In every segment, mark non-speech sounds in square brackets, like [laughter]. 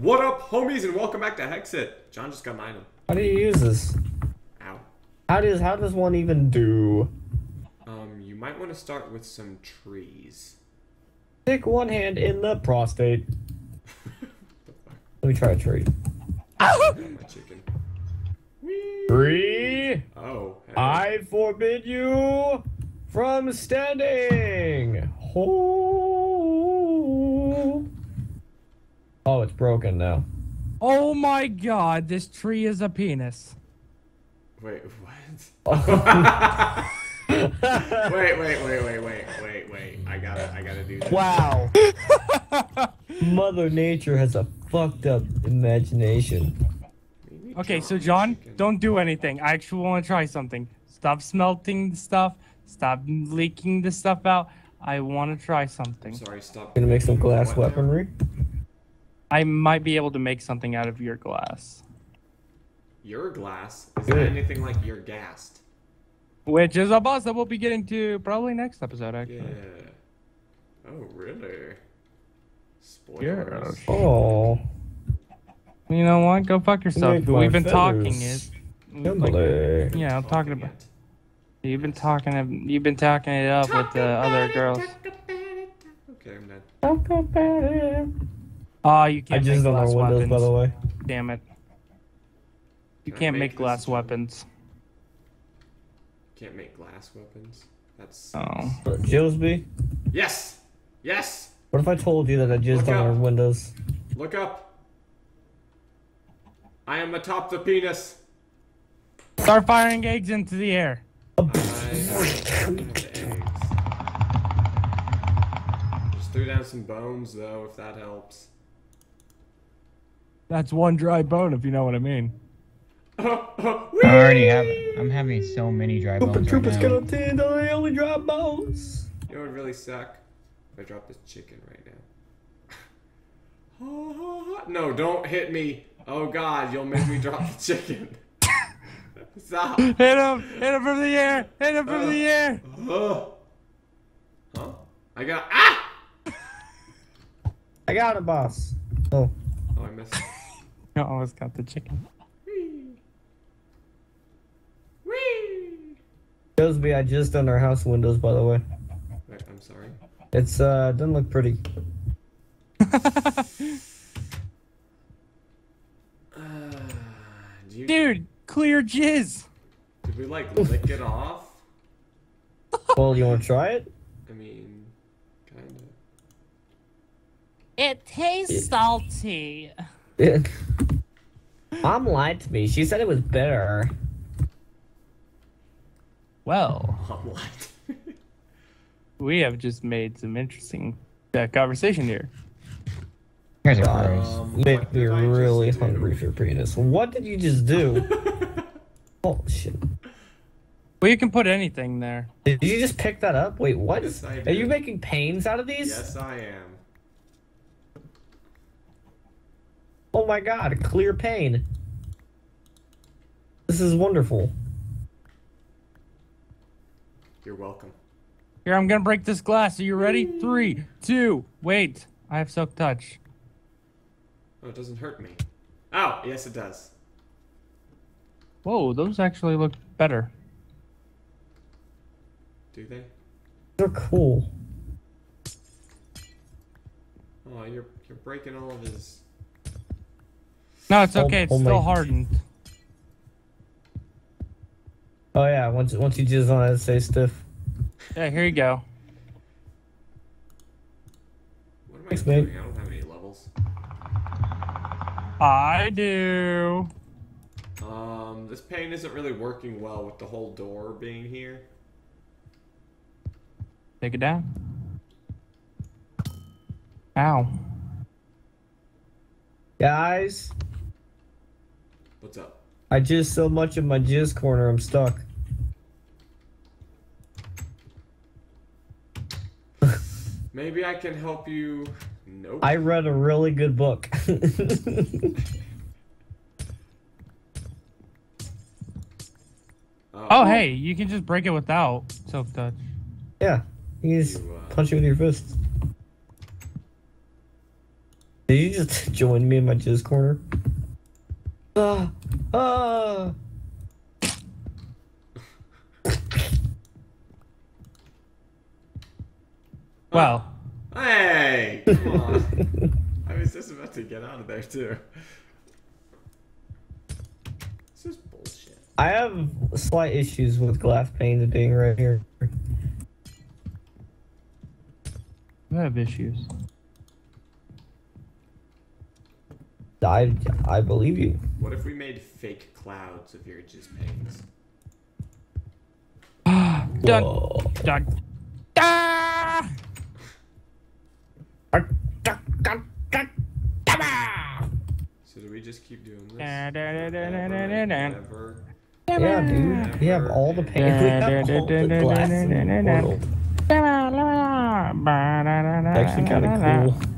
What up, homies, and welcome back to Hexxit. John just got mine. How do you use this? Ow. How does how does one even do? Um, you might want to start with some trees. Stick one hand in the prostate. Let me try a tree. [laughs] Got my chicken. Whee! Three. Oh. hey. I forbid you from standing. Oh. Oh, it's broken now. Oh my god, this tree is a penis. Wait, what? [laughs] Wait, wait, wait, wait, wait, wait, wait. I gotta, I gotta do this. wow. [laughs] Mother Nature has a fucked up imagination. Okay, so John, don't do anything. I actually want to try something. Stop smelting the stuff. Stop leaking the stuff out. I want to try something. Sorry, stop. Gonna make some glass weaponry. now? Weaponry. I might be able to make something out of your glass. Your glass? Is Good. that anything like you're gassed? Which is a boss that we'll be getting to probably next episode, actually. Yeah. Oh, really? Spoilers. Yes. Oh. You know what? Go fuck yourself. Make We've been talking it. Kimberly. yeah, I'm talking Fucking about. it. You've been talking. You've been talking it up with the other girls. Okay, I'm done. Oh, you can't just make on our glass windows, weapons. by the way. Damn it. You Can I can't make make glass job? weapons. Can't make glass weapons. That's. Oh. Jillsby, Yes! Yes! what if I told you that I jizzed Look on our windows? Look up! I am atop the penis! Start firing eggs into the air. Oh. I. Just threw down some bones, though, if that helps. That's one dry bone, if you know what I mean. [coughs] I already have. I'm having so many dry bones right Troopers now. skeleton, they only dry bones. You know what would really suck? If I drop this chicken right now. [laughs] no, don't hit me. Oh god, you'll make me drop the chicken. [laughs] Stop. Hit him! Hit him from the air! Hit him from the air! Ugh. Huh? I got. Ah! I got it, boss. Oh, Oh, I missed. I almost got the chicken. Whee! Whee! Jillsby, I jizzed on our house windows, by the way. Wait, I'm sorry. It's uh, doesn't look pretty. [laughs] Uh, do you, Dude, clear jizz! did we like lick it off? [laughs] Well, you want to try it? I mean, kind of. It tastes salty. Mom lied to me. She said it was bitter. Well, what? [laughs] we have just made some interesting uh, conversation here. You guys are gross. Um, Make what me did I just really do? hungry for penis. What did you just do? [laughs] oh shit! Well, you can put anything there. Did you just pick that up? Wait, what? Yes, Are you making panes out of these? Yes, I am. Oh my god, clear pain. This is wonderful. You're welcome. Here, I'm gonna break this glass. Are you ready? Three, two, wait. I have silk touch. Oh, it doesn't hurt me. Oh, yes, it does. Whoa, those actually look better. Do they? They're cool. Oh, you're you're breaking all of his. No, it's Oh- okay. It's oh still hardened. Oh yeah, once once you jizz on it, it stays stiff. Yeah, here you go. What am I Thanks, doing? mate. I don't have any levels. I do. Um, this pane isn't really working well with the whole door being here. Take it down. Ow. Guys, What's up? I jizzed so much in my jizz corner, I'm stuck. Maybe I can help you. Nope. I read a really good book. Uh, [laughs] Oh, hey, you can just break it without silk touch. yeah, you just You, uh, punch it with your fist. Did you just [laughs] join me in my jizz corner? Ah, [laughs] ah. Well, Hey, come on. [laughs] I was just about to get out of there too. This is bullshit. I have slight issues with glass panes being right here. I have issues. I I believe you. What if we made fake clouds of your jizz pains? Dun, Whoa. dun. Ah! So do we just keep doing this? Yeah, dude. We have all the paint. We have all the glass in the world. Actually, kind of cool.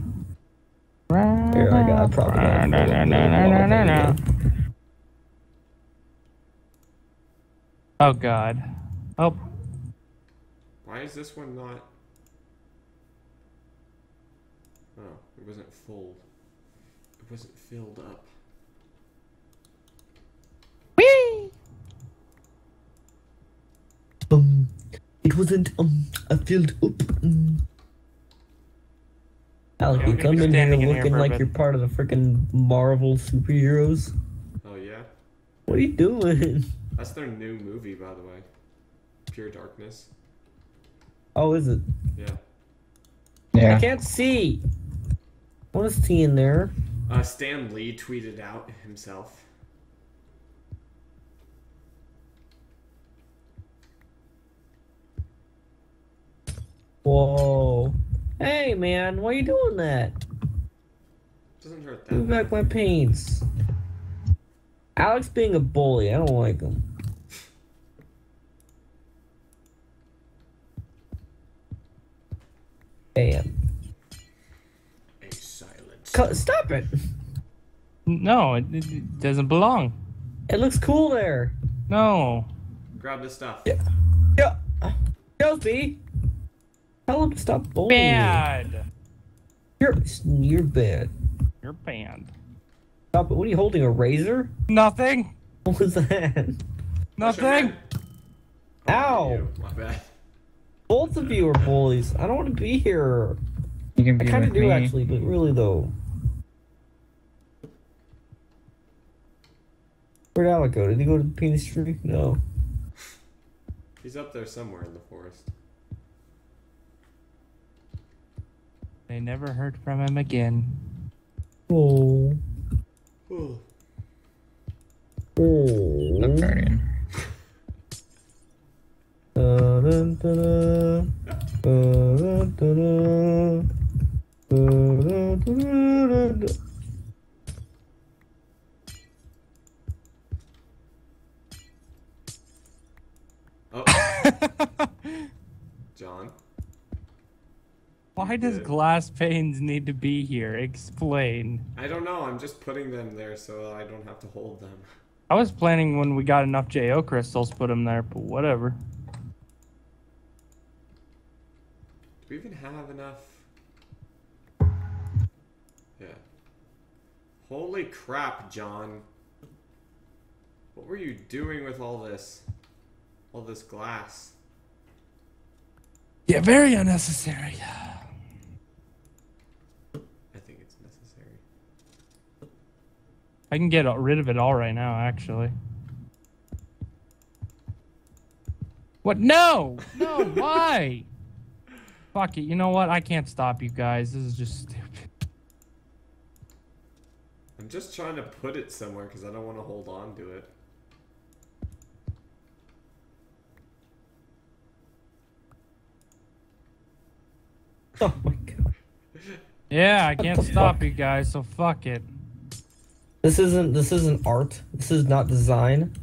Uh, probably not. No, no, no, no, no, no, Oh, God. Oh. Why is this one not... Oh, it wasn't full. It wasn't filled up. Whee! Um, It wasn't, um, filled up. Mm. Alec, Yeah, you we're come in here standing in here looking like you're part of the freaking Marvel superheroes. Oh yeah, What are you doing? that's their new movie, by the way. Pure Darkness. Oh, is it? Yeah. Yeah. I can't see. What is T in there? Uh, Stan Lee tweeted out himself. Whoa. Hey, man, why are you doing that? Doesn't hurt that. Move back my paints. Alex being a bully, I don't like him. Damn. A silence. Co- Stop it. no, it, it- it doesn't belong. It looks cool there. No. Grab the stuff. Yeah. Yeah. Josie. Tell him to stop bullying. me. Bad. You're you're bad. You're banned. Stop it. What are you holding? A razor? Nothing. What was that? Nothing. Ow. My bad. Both of you are bullies. I don't want to be here. You can be I kind of with do me. actually, but really though. Where'd Alec go? Did he go to the penis tree? No. He's up there somewhere in the forest. They never heard from him again. Oh. Oh. Guardian. da, da, da, da, da, da. Why does glass panes need to be here? Explain. I don't know. I'm just putting them there so I don't have to hold them. I was planning when we got enough JO crystals, put them there, but whatever. Do we even have enough? Yeah. Holy crap, John. What were you doing with all this? All this glass? Yeah, very unnecessary. I think it's necessary. I can get rid of it all right now, actually. What? No! No, [laughs] why? Fuck it. You know what? I can't stop you guys. This is just stupid. I'm just trying to put it somewhere because I don't want to hold on to it. Oh my god. [laughs] Yeah, I can't stop you guys, so fuck it. This isn't this isn't art. This is not design.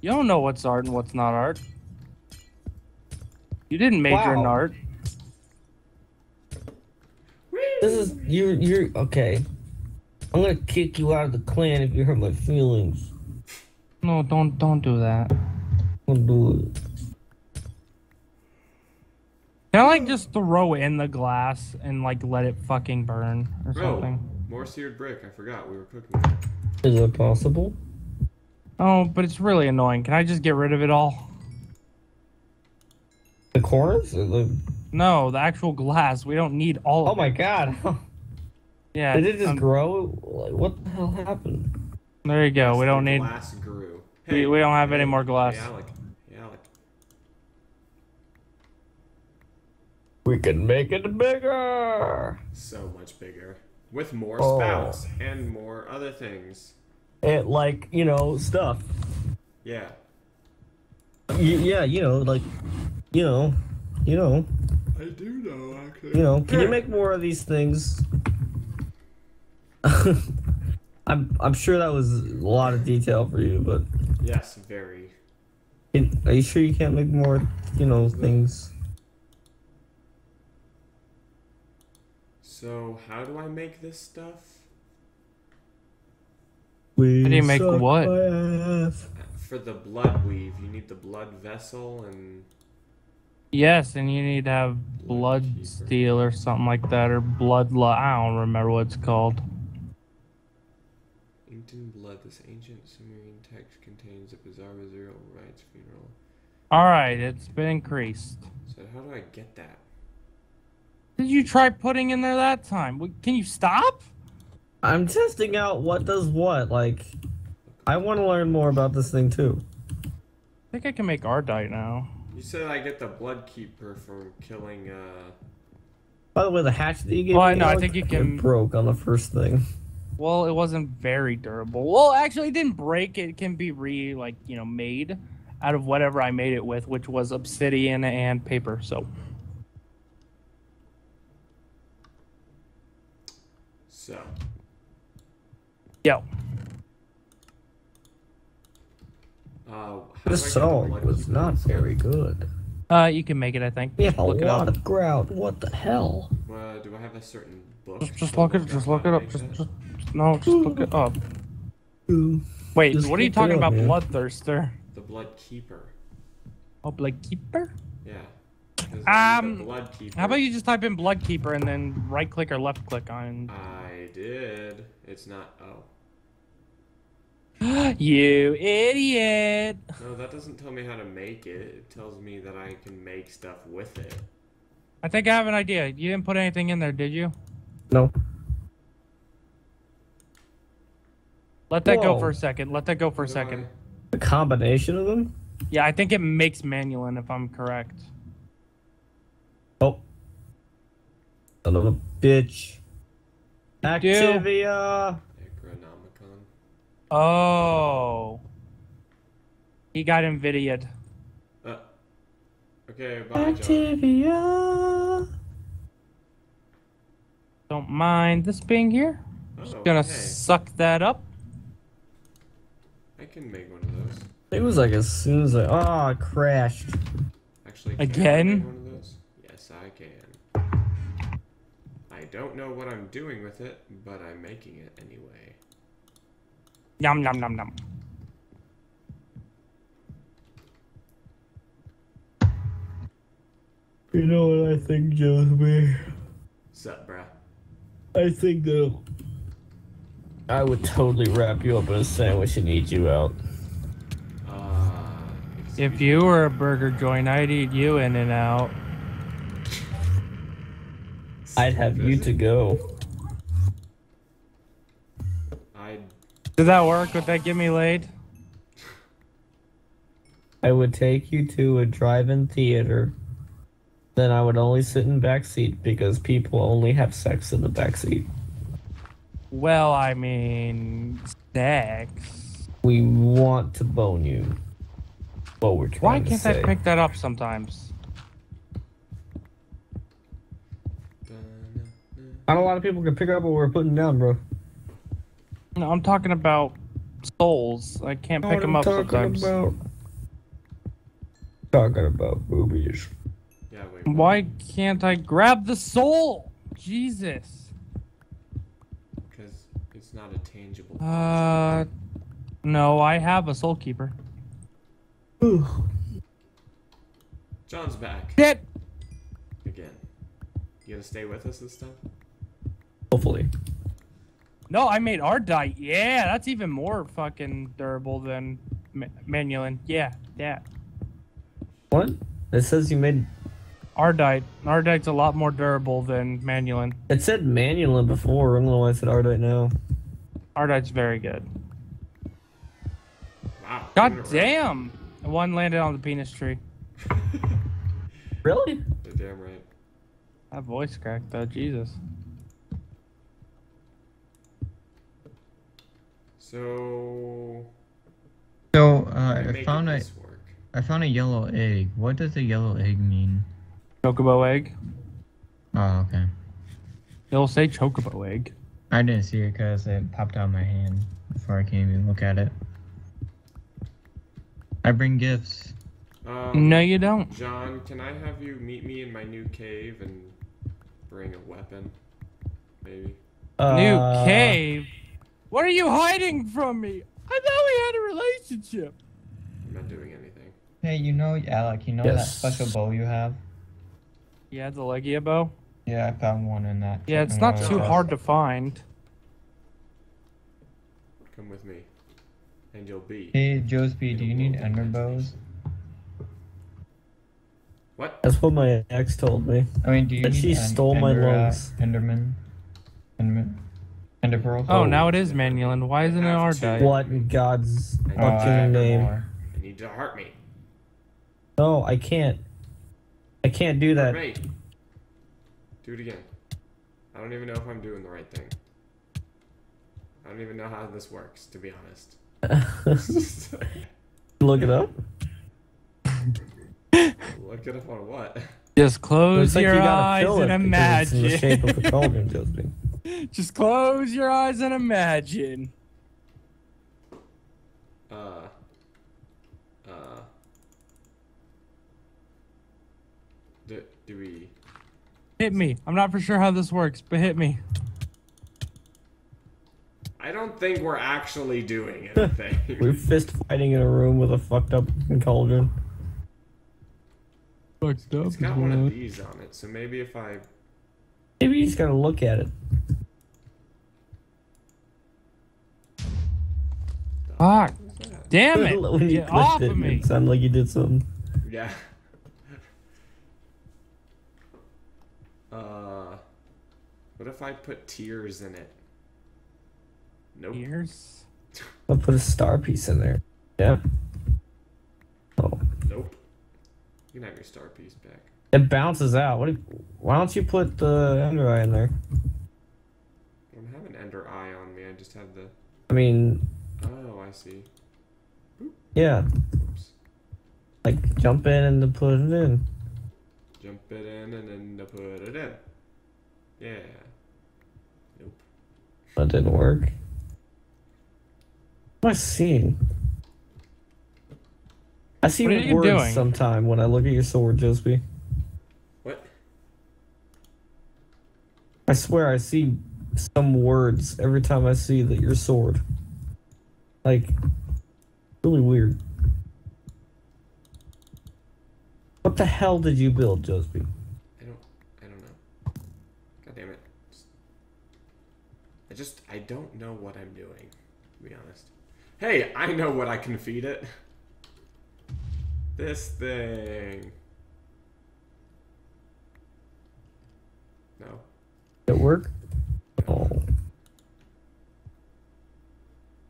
You don't know what's art and what's not art. You didn't major in Wow. art. This is you you're okay. I'm gonna kick you out of the clan if you hurt my feelings. No, don't don't do that. I'll do it. Can I like just throw in the glass and like let it fucking burn or Bro. something? More seared brick. I forgot we were cooking. That. Is it possible? Oh, but it's really annoying. Can I just get rid of it all? The corners? The... No, the actual glass. We don't need all Oh my it. god. [laughs] Yeah. Did it just um, grow? Like, what the hell happened? there you go. We don't need. Glass grew. We, we don't have any more glass. Hey, Alec. Hey, Alec. We can make it bigger. So much bigger. With more Oh. spouts and more other things. It like you know stuff. Yeah. Y- yeah, you know, like, you know, you know, I do know, actually. you know. Can you make [laughs] more of these things? [laughs] I'm I'm sure that was a lot of detail for you, but Yes, very. can, are you sure you can't make more, you know, things? So, how do I make this stuff? We How do you make what? For the blood weave, you need the blood vessel and Yes, and you need to have blood Bloodkeeper. steel or something like that, or blood. Lo- I don't remember what it's called. inked in blood. This ancient Sumerian text contains a bizarre burial rites funeral. All right, it's been increased. So, how do I get that? Did you try putting in there that time? Can you stop? I'm testing out what does what. Like, I want to learn more about this thing too. I think I can make Ardite now. You said I get the blood keeper from killing. uh... By the way, the hatch that you gave Well, I me, know, I think you it can- broke on the first thing. Well, it wasn't very durable. Well, actually, it didn't break. It can be re like you know made out of whatever I made it with, which was obsidian and paper. So So, yo, uh, how The do I get the song blood was not very good. uh, you can make it. I think. Yeah, Just a look it lot of grout. What the hell? Uh, do I have a certain book? Just, just look it. up Just how look it up. Just, just no. Just look it up. Wait, Just what are you talking up, about, man. bloodthirster? The blood keeper. Oh, blood keeper. Yeah. 'Cause I need Um, blood keeper. How about you just type in blood keeper and then right click or left click on? I did. It's not. Oh. [gasps] you idiot! No, that doesn't tell me how to make it. It tells me that I can make stuff with it. I think I have an idea. You didn't put anything in there, did you? No. Let that go for a second. Let that go for a second. I- A combination of them? Yeah, I think it makes manyullyn if I'm correct. Oh. Son of a bitch. do? Activia. Necronomicon. Oh. He got Nvidia. Uh. Okay, bye, John. Activia. Don't mind this being here. Oh, Gonna hey, suck that up. I can make one of those. It was like as soon as I. Oh, it crashed. Actually, can I Again? make one of those? Yes, I can. I don't know what I'm doing with it, but I'm making it anyway. Yum nom nom nom. You know what I think, Josie? Sup, bruh? I think that I would totally wrap you up in a sandwich and eat you out. Uh, If you were a burger joint, I'd eat you in and out. I'd have you to go. I'd Did that work? Would that get me laid? I would take you to a drive-in theater. Then I would only sit in backseat because people only have sex in the backseat. Well, I mean, sex. We want to bone you. What we're trying Why can't. I pick that up sometimes? Not a lot of people can pick up what we're putting down, bro. No, I'm talking about souls. I can't pick them up talking sometimes. about. Talking about boobies. Yeah, wait. Why can't I grab the soul? Jesus. Because it's not a tangible. Uh, no, I have a soul keeper. Ooh. John's back Shit. again. You gonna stay with us this time? Hopefully. No, I made Ardite. Yeah, that's even more fucking durable than Ma- Manyullyn. Yeah, yeah. What? It says you made. Ardite. Ardite's a lot more durable than Manyullyn. It said Manyullyn before. I don't know why I said Ardite now. Ardite's very good. Wow. God doing it damn! One landed on the penis tree. [laughs] Really? You're damn right. That voice crack though, Jesus. So. So uh, how are you I found a work? I found a yellow egg. What does a yellow egg mean? Chocobo egg. Oh, okay. It'll say chocobo egg. I didn't see it because it popped out of my hand before I can even look at it. I bring gifts. Um, No, you don't. John, can I have you meet me in my new cave and bring a weapon? Maybe. New Uh, cave. What are you hiding from me? I thought we had a relationship. I'm not doing anything. Hey, you know, Alec, you know Yes. that special bow you have? Yeah, the Legia bow. Yeah, I found one in that. Yeah, it's not too hard to find. Come with me. And you'll be. Hey, Josby, in do you need ender bows? What? That's what my ex told me. I mean, do you But need she en- stole my ender, uh, lungs. Enderman? Enderman? Ender pearls? Oh, oh, now it is Manyullyn. Why isn't it have to. Ardite? What in God's Oh, Oh, I fucking have name? more. I need to hurt me. No, I can't. I can't do Hurt that. me. Do it again. I don't even know if I'm doing the right thing. I don't even know how this works, to be honest. [laughs] Look it up. Look it up on what? Just close Looks like your you gotta eyes fill it and because it's in the shape of a imagine. [laughs] cauldron, Josephine. Just close your eyes and imagine. Uh. Uh. Do, do we. Hit me. I'm not for sure how this works, but hit me. I don't think we're actually doing [laughs] anything. We're fist fighting in a room with a fucked up cauldron. Fucked up. it's got one of these on it, so maybe if I. Maybe you just gotta look at it. Fuck. Damn it. [laughs] when you Get off it, of me. it sounded like you did something. Yeah. [laughs] Uh. What if I put tears in it? Nope. Ears. [laughs] I'll put a star piece in there. Yeah. Oh. Nope. You can have your star piece back. It bounces out. What? If, why don't you put the ender eye in there? I don't have an ender eye on me. I just have the. I mean, Oh, I see. yeah. Oops. Like jump in and then put it in. Jump it in and then to put it in. Yeah. Nope. That didn't work. What am I seeing? I see What are you words doing? sometime when I look at your sword, Josephine. What? I swear I see some words every time I see that your sword. Like, really weird. What the hell did you build, Josephine? I don't. I don't know. God damn it. I just. I don't know what I'm doing. To be honest. Hey, I know what I can feed it. This thing. No. Did work? Oh.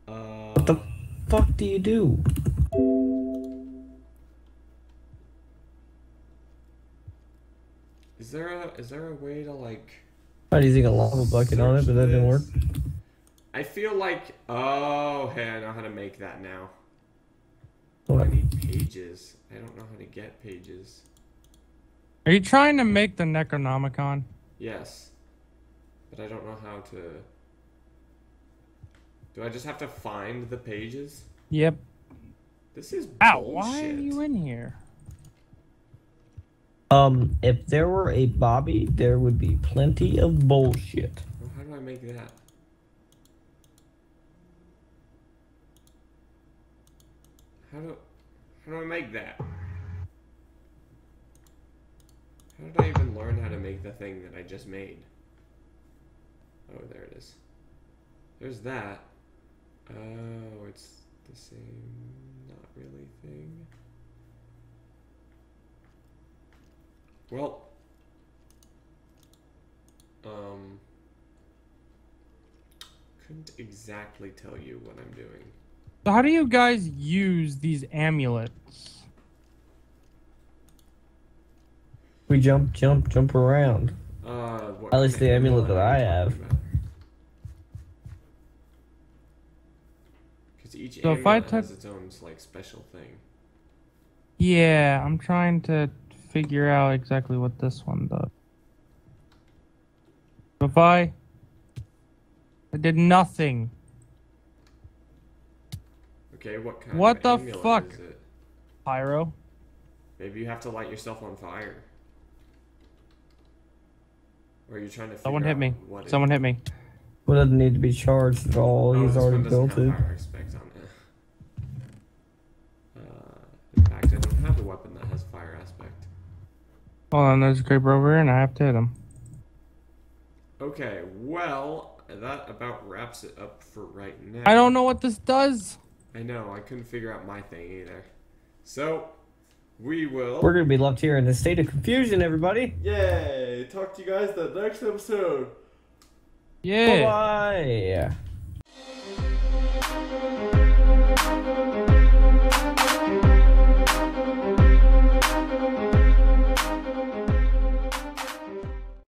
Uh. What the fuck do you do? Is there a is there a way to like I was using a lava bucket on it, but that didn't work. I feel like oh hey I know how to make that now. Oh, I need pages. I don't know how to get pages. Are you trying to make the Necronomicon? Yes. But I don't know how to Do I just have to find the pages? Yep. This is Ow, bullshit. why are you in here? Um, if there were a Bobby, there would be plenty of bullshit. Oh, how do I make that? How do how do I make that? How did I even learn how to make the thing that I just made? Oh, there it is. There's that. Oh, it's the same, not really thing. Well, um, couldn't exactly tell you what I'm doing. So how do you guys use these amulets? We jump, jump, jump around. Uh, what At least the of amulet that I have. talking about? 'Cause each So if I amulet took- has its own like special thing. Yeah, I'm trying to figure out exactly what this one does. If I, I did nothing. Okay, what kind What of the amulet fuck? is it? Pyro. Maybe you have to light yourself on fire. Or are you trying to figure Someone hit out me. what Someone hit me. Well, doesn't need to be charged at all. Oh, He's already built it. have fire aspect on it. Uh, in fact, I don't have a weapon that has fire aspect. Hold on, there's a creeper over here, and I have to hit him. Okay, well, that about wraps it up for right now. I don't know what this does. I know, I couldn't figure out my thing either. So, we will. We're gonna be left here in a state of confusion, everybody. Yay! Talk to you guys the next episode. Yeah. Bye bye.